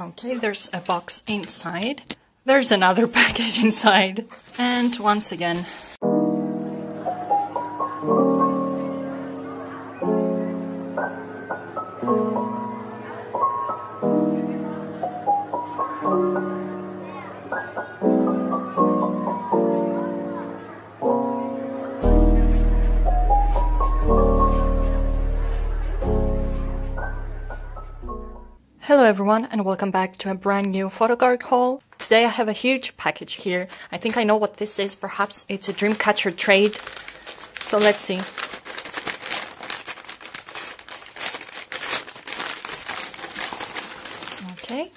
Okay, there's a box inside. There's another package inside. And once again, Hello everyone and welcome back to a brand new photocard haul. Today I have a huge package here. I think I know what this is. Perhaps it's a Dreamcatcher trade. So let's see. Okay.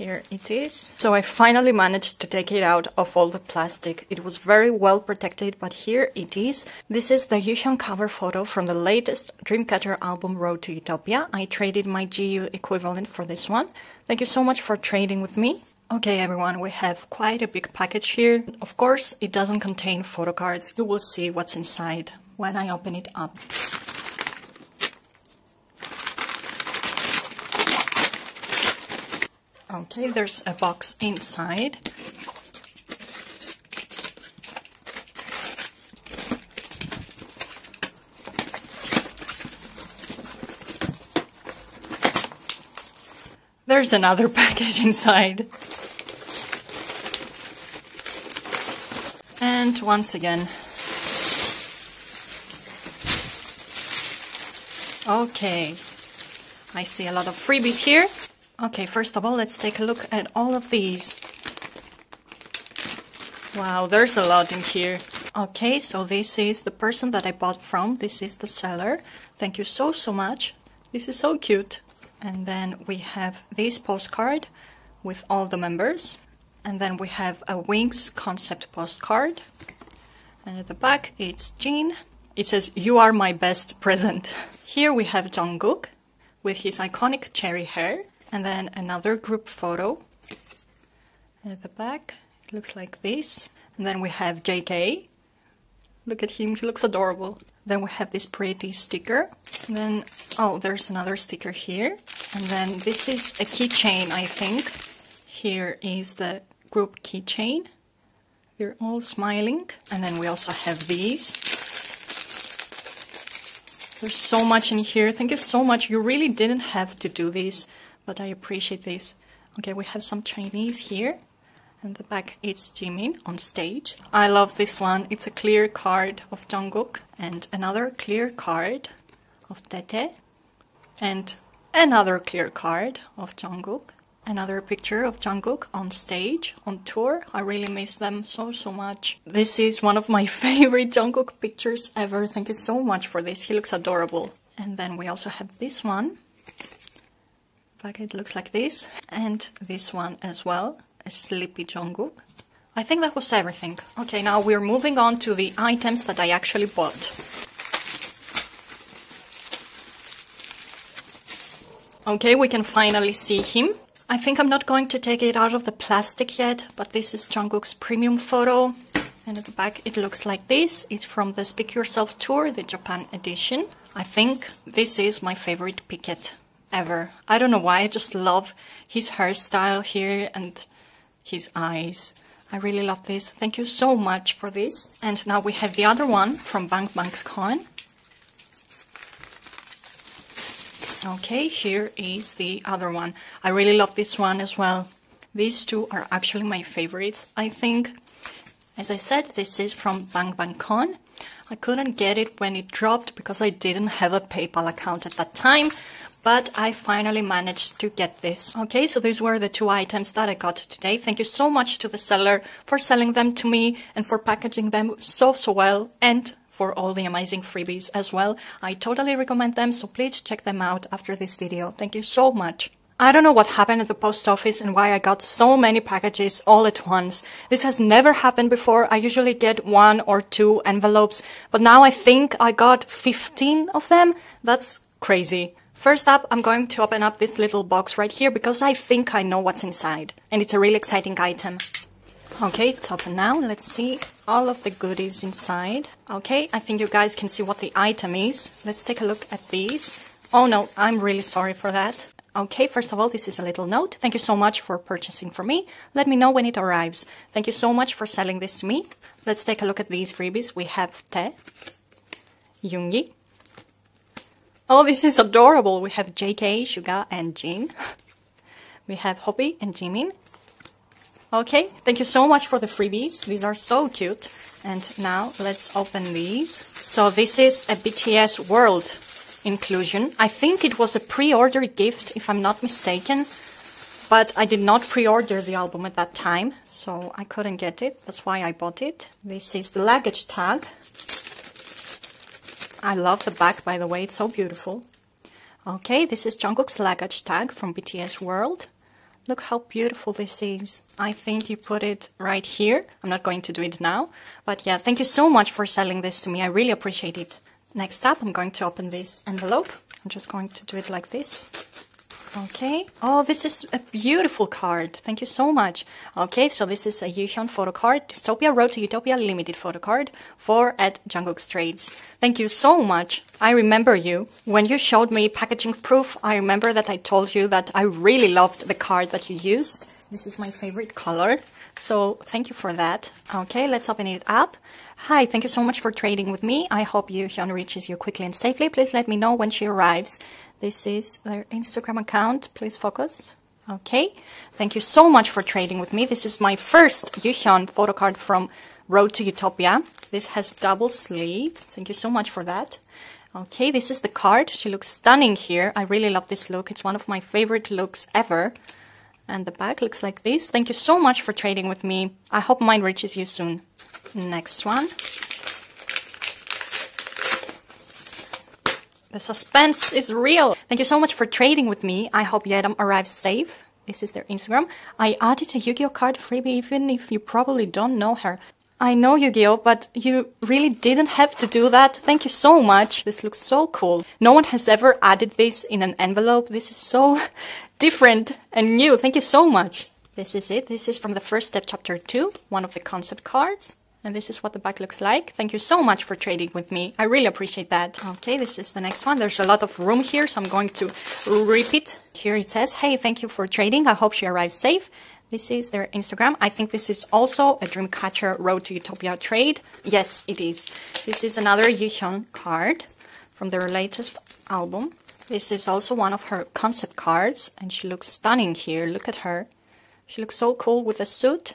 Here it is. So I finally managed to take it out of all the plastic. It was very well protected, but here it is. This is the Yuhyun cover photo from the latest Dreamcatcher album Road to Utopia. I traded my JiU equivalent for this one. Thank you so much for trading with me. Okay everyone, we have quite a big package here. Of course, it doesn't contain photo cards. You will see what's inside when I open it up. Okay, there's a box inside. There's another package inside. And once again, okay, I see a lot of freebies here. Okay, first of all, let's take a look at all of these. Wow, there's a lot in here. Okay, so this is the person that I bought from. This is the seller. Thank you so, so much. This is so cute. And then we have this postcard with all the members. And then we have a Wings concept postcard. And at the back, it's Jin. It says, You are my best present. Here we have Jungkook with his iconic cherry hair and then another group photo at the back. It looks like this. And then we have JK look at him he looks adorable. Then we have this pretty sticker. And then oh there's another sticker here. And then this is a keychain I think. Here is the group keychain. They're all smiling. And then we also have these. There's so much in here. Thank you so much. You really didn't have to do this but I appreciate this. Okay, we have some Chinese here. And the back it's Jimin on stage. I love this one. It's a clear card of Jungkook and another clear card of Tete and another clear card of Jungkook. Another picture of Jungkook on stage, on tour. I really miss them so, so much. This is one of my favorite Jungkook pictures ever. Thank you so much for this. He looks adorable. And then we also have this one packet looks like this. And this one as well, a Sleepy Jungkook. I think that was everything. Okay, now we're moving on to the items that I actually bought. Okay, we can finally see him. I think I'm not going to take it out of the plastic yet, but this is Jungkook's premium photo. And at the back it looks like this. It's from the Speak Yourself tour, the Japan edition. I think this is my favorite picket ever. I don't know why, I just love his hairstyle here and his eyes. I really love this. Thank you so much for this. And now we have the other one from Bang Bang Con. Okay, here is the other one. I really love this one as well. These two are actually my favorites, I think. As I said, this is from Bang Bang Con. I couldn't get it when it dropped because I didn't have a PayPal account at that time, but I finally managed to get this. Okay, so these were the two items that I got today. Thank you so much to the seller for selling them to me and for packaging them so, so well and for all the amazing freebies as well. I totally recommend them, so please check them out after this video. Thank you so much. I don't know what happened at the post office and why I got so many packages all at once. This has never happened before. I usually get one or two envelopes, but now I think I got 15 of them. That's crazy. First up, I'm going to open up this little box right here because I think I know what's inside. And it's a really exciting item. Okay, it's open now. Let's see all of the goodies inside. Okay, I think you guys can see what the item is. Let's take a look at these. Oh no, I'm really sorry for that. Okay, first of all, this is a little note. Thank you so much for purchasing from me. Let me know when it arrives. Thank you so much for selling this to me. Let's take a look at these freebies. We have Te, Yoongi. Oh, this is adorable. We have JK, Suga, and Jin. we have Hobi and Jimin. Okay, thank you so much for the freebies. These are so cute. And now let's open these. So this is a BTS World inclusion. I think it was a pre-order gift, if I'm not mistaken, but I did not pre-order the album at that time, so I couldn't get it. That's why I bought it. This is the luggage tag. I love the back, by the way, it's so beautiful. Okay, this is Jungkook's luggage tag from BTS World. Look how beautiful this is. I think you put it right here. I'm not going to do it now, but yeah, thank you so much for selling this to me. I really appreciate it. Next up, I'm going to open this envelope. I'm just going to do it like this. Okay. Oh, this is a beautiful card. Thank you so much. Okay, so this is a Yuhyun photo card, Dystopia Road to Utopia limited photo card for at Jungkook's Trades. Thank you so much. I remember you. When you showed me packaging proof, I remember that I told you that I really loved the card that you used. This is my favorite color. So thank you for that. Okay, let's open it up. Hi, thank you so much for trading with me. I hope Yuhyun reaches you quickly and safely. Please let me know when she arrives. This is their Instagram account. Please focus. Okay, thank you so much for trading with me. This is my first Yuhyun photo card from Road to Utopia. This has double sleeve. Thank you so much for that. Okay, this is the card. She looks stunning here. I really love this look. It's one of my favorite looks ever. And the back looks like this. Thank you so much for trading with me. I hope mine reaches you soon. Next one. The suspense is real. Thank you so much for trading with me. I hope Yedam um, arrives safe. This is their Instagram. I added a Yu-Gi-Oh card freebie even if you probably don't know her. I know Yu-Gi-Oh, but you really didn't have to do that. Thank you so much. This looks so cool. No one has ever added this in an envelope. This is so different and new. Thank you so much. This is it. This is from the first step chapter 2, one of the concept cards. And this is what the back looks like. Thank you so much for trading with me. I really appreciate that. Okay, this is the next one. There's a lot of room here, so I'm going to repeat. Here it says, hey, thank you for trading. I hope she arrives safe. This is their Instagram. I think this is also a Dreamcatcher Road to Utopia trade. Yes, it is. This is another Yuhyun card from their latest album. This is also one of her concept cards, and she looks stunning here. Look at her. She looks so cool with a suit.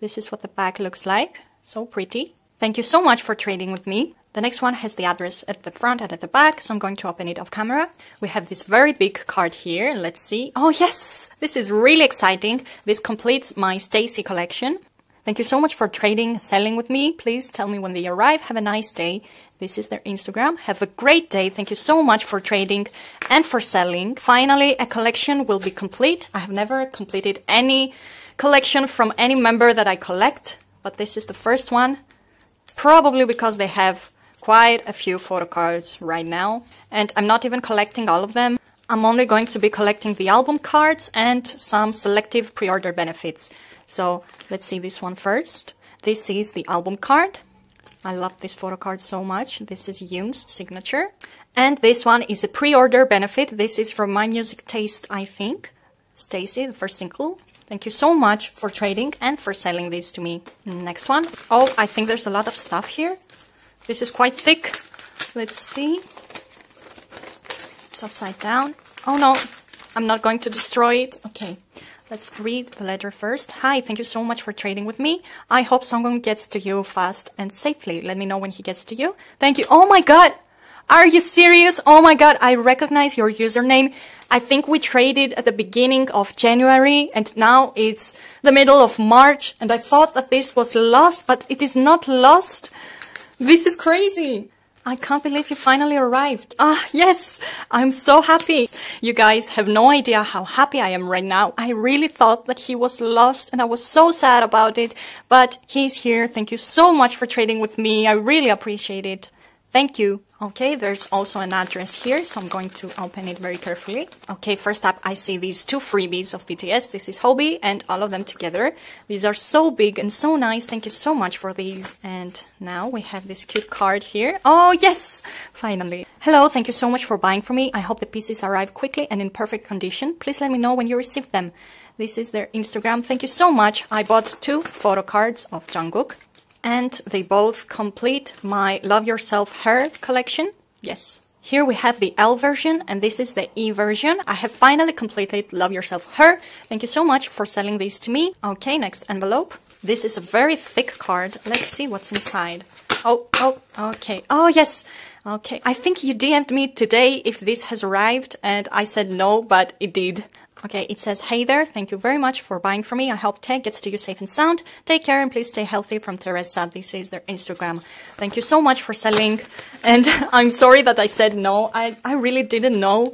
This is what the back looks like. So pretty. Thank you so much for trading with me. The next one has the address at the front and at the back, so I'm going to open it off camera. We have this very big card here. Let's see. Oh, yes! This is really exciting. This completes my STAYC collection. Thank you so much for trading, selling with me. Please tell me when they arrive. Have a nice day. This is their Instagram. Have a great day. Thank you so much for trading and for selling. Finally, a collection will be complete. I have never completed any collection from any member that I collect but this is the first one. Probably because they have quite a few photo cards right now. And I'm not even collecting all of them. I'm only going to be collecting the album cards and some selective pre-order benefits. So let's see this one first. This is the album card. I love this photo card so much. This is Yoon's signature. And this one is a pre-order benefit. This is from My Music Taste, I think. STAYC, the first single. Thank you so much for trading and for selling these to me. Next one. Oh, I think there's a lot of stuff here. This is quite thick. Let's see. It's upside down. Oh no, I'm not going to destroy it. Okay, let's read the letter first. Hi, thank you so much for trading with me. I hope someone gets to you fast and safely. Let me know when he gets to you. Thank you. Oh my god! Are you serious? Oh my god, I recognize your username. I think we traded at the beginning of January and now it's the middle of March and I thought that this was lost, but it is not lost. This is crazy. I can't believe you finally arrived. Ah, yes, I'm so happy. You guys have no idea how happy I am right now. I really thought that he was lost and I was so sad about it, but he's here. Thank you so much for trading with me. I really appreciate it. Thank you. Okay, there's also an address here, so I'm going to open it very carefully. Okay, first up, I see these two freebies of BTS. This is Hobi and all of them together. These are so big and so nice. Thank you so much for these. And now we have this cute card here. Oh, yes! Finally. Hello, thank you so much for buying for me. I hope the pieces arrive quickly and in perfect condition. Please let me know when you receive them. This is their Instagram. Thank you so much. I bought two photo cards of Jungkook and they both complete my Love Yourself Her collection. Yes. Here we have the L version and this is the E version. I have finally completed Love Yourself Her. Thank you so much for selling these to me. Okay, next envelope. This is a very thick card. Let's see what's inside. Oh, oh, okay. Oh, yes. Okay. I think you DM'd me today if this has arrived and I said no, but it did. Okay, it says, Hey there, thank you very much for buying from me. I hope tech gets to you safe and sound. Take care and please stay healthy from Teresa. This is their Instagram. Thank you so much for selling. And I'm sorry that I said no. I, I really didn't know.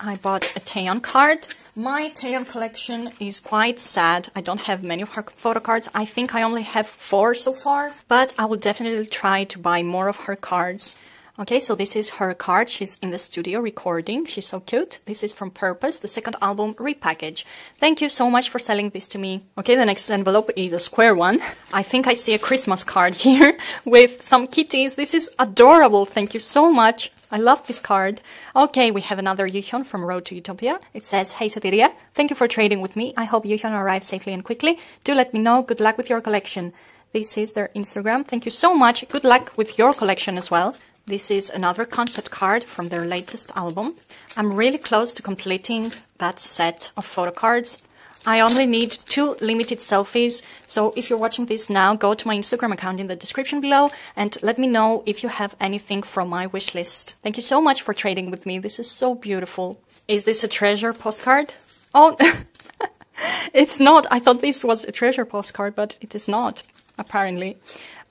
I bought a Taeyeon card. My Taeyeon collection is quite sad. I don't have many of her photo cards. I think I only have four so far, but I will definitely try to buy more of her cards. Okay, so this is her card. She's in the studio recording. She's so cute. This is from Purpose, the second album repackage. Thank you so much for selling this to me. Okay, the next envelope is a square one. I think I see a Christmas card here with some kitties. This is adorable. Thank you so much. I love this card. Okay, we have another Yuhyun from Road to Utopia. It says, Hey Sotiria, thank you for trading with me. I hope Yuhyun arrives safely and quickly. Do let me know. Good luck with your collection. This is their Instagram. Thank you so much. Good luck with your collection as well. This is another concept card from their latest album. I'm really close to completing that set of photo cards. I only need two limited selfies, so if you're watching this now, go to my Instagram account in the description below and let me know if you have anything from my wish list. Thank you so much for trading with me. This is so beautiful. Is this a treasure postcard? Oh, it's not. I thought this was a treasure postcard, but it is not, apparently.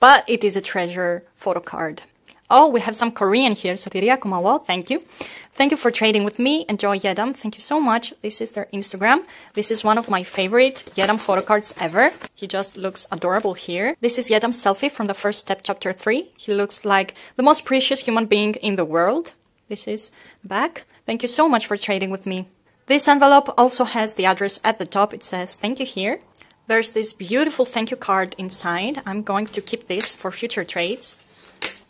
But it is a treasure photo card. Oh, we have some Korean here. Sotiria Kumawa, thank you. Thank you for trading with me. Enjoy Yedam. Thank you so much. This is their Instagram. This is one of my favorite Yedam photo cards ever. He just looks adorable here. This is Yedam's selfie from the first step, chapter 3. He looks like the most precious human being in the world. This is back. Thank you so much for trading with me. This envelope also has the address at the top. It says thank you here. There's this beautiful thank you card inside. I'm going to keep this for future trades.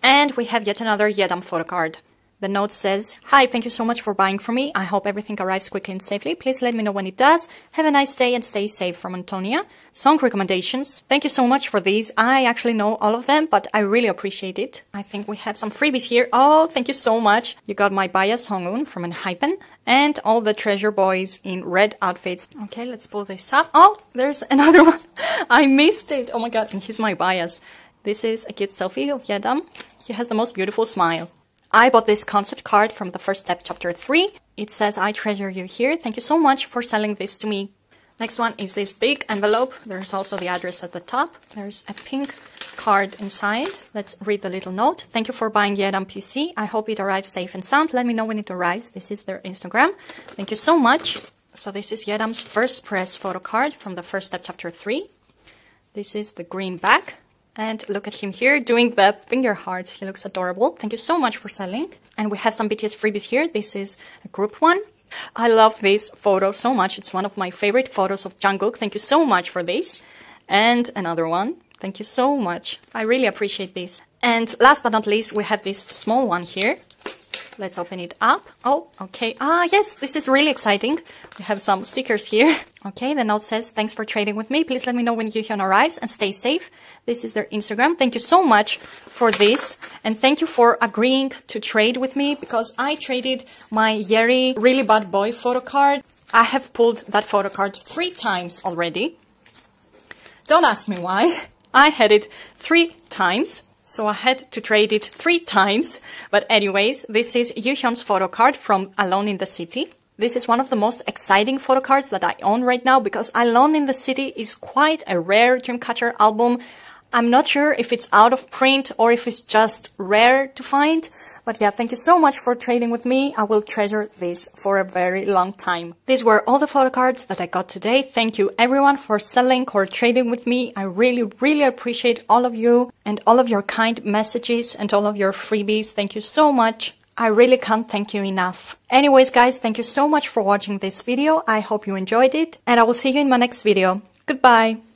And we have yet another Yedam photo card. The note says, Hi, thank you so much for buying from me. I hope everything arrives quickly and safely. Please let me know when it does. Have a nice day and stay safe from Antonia. Song recommendations. Thank you so much for these. I actually know all of them, but I really appreciate it. I think we have some freebies here. Oh, thank you so much. You got my bias Hongun from Enhypen and all the treasure boys in red outfits. Okay, let's pull this up. Oh, there's another one. I missed it. Oh my god, and here's my bias. This is a cute selfie of Yedam. He has the most beautiful smile. I bought this concept card from the first step chapter 3. It says, I treasure you here. Thank you so much for selling this to me. Next one is this big envelope. There's also the address at the top. There's a pink card inside. Let's read the little note. Thank you for buying Yedam PC. I hope it arrives safe and sound. Let me know when it arrives. This is their Instagram. Thank you so much. So this is Yedam's first press photo card from the first step chapter 3. This is the green back. And look at him here doing the finger hearts. He looks adorable. Thank you so much for selling. And we have some BTS freebies here. This is a group one. I love this photo so much. It's one of my favorite photos of Jungkook. Thank you so much for this. And another one. Thank you so much. I really appreciate this. And last but not least, we have this small one here. Let's open it up. Oh, okay. Ah, yes, this is really exciting. We have some stickers here. Okay, the note says, thanks for trading with me. Please let me know when Yuhyun arrives and stay safe. This is their Instagram. Thank you so much for this. And thank you for agreeing to trade with me because I traded my Yeri really bad boy photo card. I have pulled that photo card three times already. Don't ask me why. I had it three times so I had to trade it three times. But anyways, this is Yuhyun's photo card from Alone in the City. This is one of the most exciting photo cards that I own right now because Alone in the City is quite a rare Dreamcatcher album. I'm not sure if it's out of print or if it's just rare to find. But yeah, thank you so much for trading with me. I will treasure this for a very long time. These were all the photo cards that I got today. Thank you everyone for selling or trading with me. I really, really appreciate all of you and all of your kind messages and all of your freebies. Thank you so much. I really can't thank you enough. Anyways, guys, thank you so much for watching this video. I hope you enjoyed it and I will see you in my next video. Goodbye.